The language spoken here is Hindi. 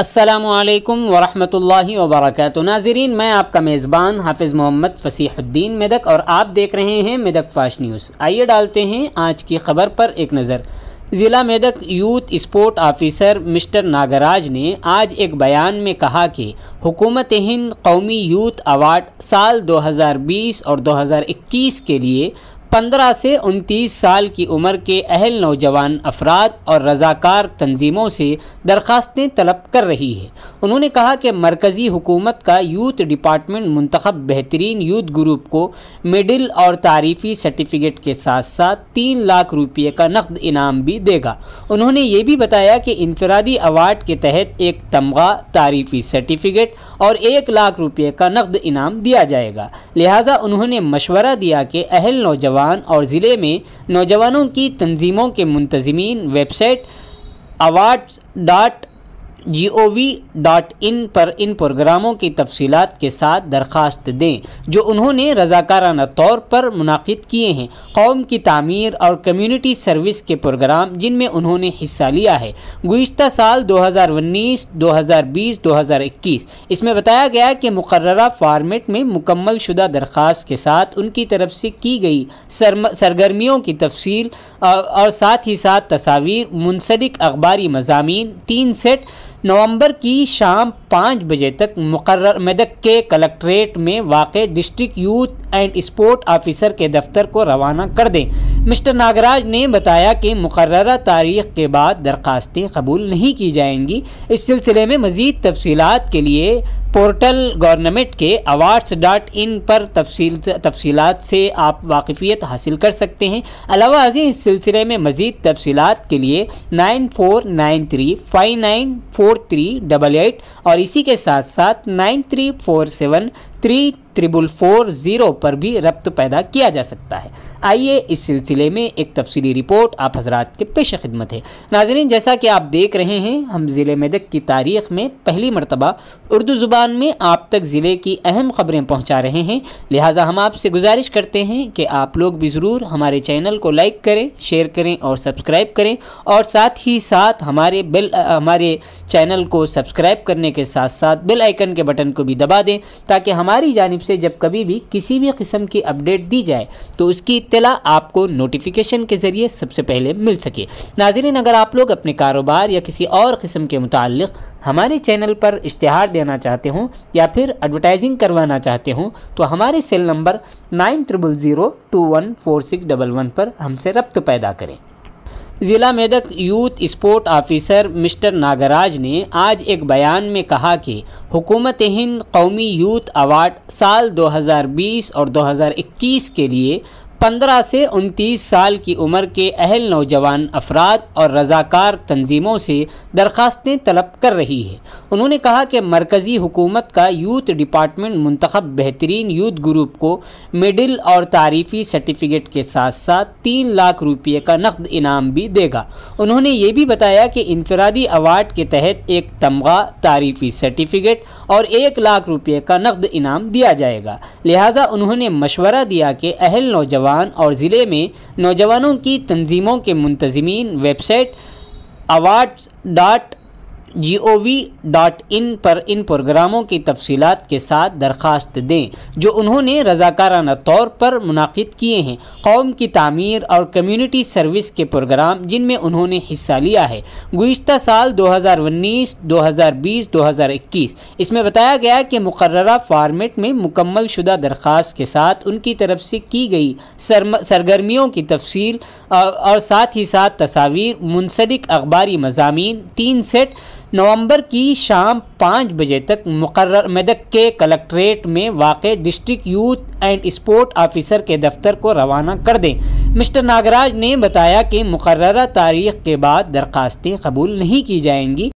असलकम वरहमल वबरक नाजरीन मैं आपका मेज़बान हाफिज़ मोहम्मद फ़सीहुद्दीन मेदक और आप देख रहे हैं मेदक फाश न्यूज़। आइए डालते हैं आज की खबर पर एक नज़र। ज़िला Medak youth sport officer mister Nagraj ने आज एक बयान में कहा कि हुकूमत हिंद कौमी यूथ अवार्ड साल 2020 और 2021 के लिए पंद्रह से उनतीस साल की उम्र के अहल नौजवान अफराद और रजाकार तंजीमों से दरख्वास्तें तलब कर रही है। उन्होंने कहा कि मरकज़ी हुकूमत का यूथ डिपार्टमेंट मंतखब बेहतरीन यूथ ग्रुप को मेडल और तारीफ़ी सर्टिफिकेट के साथ साथ तीन लाख रुपये का नकद इनाम भी देगा। उन्होंने ये भी बताया कि इनफरादी अवार्ड के तहत एक तमगा तारीफ़ी सर्टिफिकेट और एक लाख रुपये का नकद इनाम दिया जाएगा। लिहाजा उन्होंने मशवरा दिया कि अहल नौजवान नौजवान और ज़िले में नौजवानों की तंजीमों के मुंतजमीन website award dot G O V dot in पर इन प्रोग्रामों की तफसीत के साथ दरख्वास्त दें, जो उन्होंने रजाकाराना तौर पर मुनद किए हैं। कौम की तमीर और कम्यूनिटी सर्विस के प्रोग्राम, जिनमें उन्होंने हिस्सा लिया है गुज्त साल दो हज़ार उन्नीस, दो हज़ार बीस, दो हज़ार इक्कीस। इसमें बताया गया कि मुकर्रा फार्मेट में मुकम्मल शुदा दरख्वास्त के साथ उनकी तरफ़ से की गई सरगर्मियों की तफसील और साथ ही साथ तस्वीर मुनसलिक अखबारी मजामी तीन सेट नवंबर की शाम पाँच बजे तक मुकर मेदक के कलेक्ट्रेट में वाक़ district youth and sport officer के दफ्तर को रवाना कर दें। मिस्टर नागराज ने बताया कि मुकर तारीख के बाद दरख्वास्तें कबूल नहीं की जाएँगी। इस सिलसिले में मज़ीद तफसीत के लिए पोर्टल गवर्नमेंट के अवार्ड्स डॉट इन पर तफसील तफसीलात से आप वाकफियत हासिल कर सकते हैं अलावा अजी इस सिलसिले में मज़ीद तफसीलात के लिए nine four nine three five nine four three double eight और इसी के साथ साथ nine three four seven three triple four zero पर भी रब्त पैदा किया जा सकता है आइए इस सिलसिले में एक तफसीली रिपोर्ट आप हजरात के पेश खिदमत है नाजरीन जैसा कि आप देख रहे हैं हम ज़िले मेदक की तारीख़ में पहली मरतबा उर्दू ज़ुबान में आप तक ज़िले की अहम ख़बरें पहुँचा रहे हैं लिहाजा हम आपसे गुजारिश करते हैं कि आप लोग भी ज़रूर हमारे चैनल को लाइक करें शेयर करें और सब्सक्राइब करें और साथ ही साथ हमारे बिल हमारे चैनल को सब्सक्राइब करने के साथ साथ बिल आइकन के बटन को भी दबा दें ताकि हमारी जानब से जब कभी भी किसी भी किस्म की अपडेट दी जाए तो उसकी इतला आपको नोटिफिकेशन के ज़रिए सबसे पहले मिल सके। नाजरीन, अगर आप लोग अपने कारोबार या किसी और किस्म के मुतल हमारे चैनल पर इश्तहार देना चाहते हों या फिर एडवर्टाइजिंग करवाना चाहते हों तो हमारे cell number nine triple zero two one four six double one पर हमसे रब्त पैदा करें। ज़िला Medak youth sport officer mister Nagraj ने आज एक बयान में कहा कि हुकूमत हिंद कौमी यूथ अवार्ड साल 2020 और 2021 के लिए पंद्रह से उनतीस साल की उम्र के अहल नौजवान अफराद और रजाकार तंजीमों से दरख्वास्तें तलब कर रही है। उन्होंने कहा कि मरकज़ी हुकूमत का यूथ डिपार्टमेंट मंतखब बेहतरीन यूथ ग्रुप को मेडल और तारीफ़ी सर्टिफिकेट के साथ साथ तीन लाख रुपये का नकद इनाम भी देगा। उन्होंने ये भी बताया कि इनफरादी अवार्ड के तहत एक तमगा तारीफ़ी सर्टिफिकेट और एक लाख रुपये का नकद इनाम दिया जाएगा। लिहाजा उन्होंने मशवरा दिया कि अहल नौजवान नौजवान और ज़िले में नौजवानों की तंजीमों के मुंतजमी website award dot G O V dot in पर इन प्रोग्रामों की तफसीत के साथ दरख्वास्त दें, जो उन्होंने रजाकाराना तौर पर मुनद किए हैं। कौम की तमीर और कम्यूनिटी सर्विस के प्रोग्राम, जिनमें उन्होंने हिस्सा लिया है गुज्त साल दो हज़ार उन्नीस, दो हज़ार बीस, दो हज़ार इक्कीस। इसमें बताया गया कि मुकर्रा फार्मेट में मुकम्मल शुदा दरख्वास्त के साथ उनकी तरफ़ से की गई सरगर्मियों की तफसील और साथ ही साथ तस्वीर मुनसलिक अखबारी मजामी तीन सेट नवंबर की शाम पाँच बजे तक मुकर मेदक के कलेक्ट्रेट में वाक़ district youth and sport officer के दफ्तर को रवाना कर दें। मिस्टर नागराज ने बताया कि मुकर तारीख के बाद दरखास्तें कबूल नहीं की जाएँगी।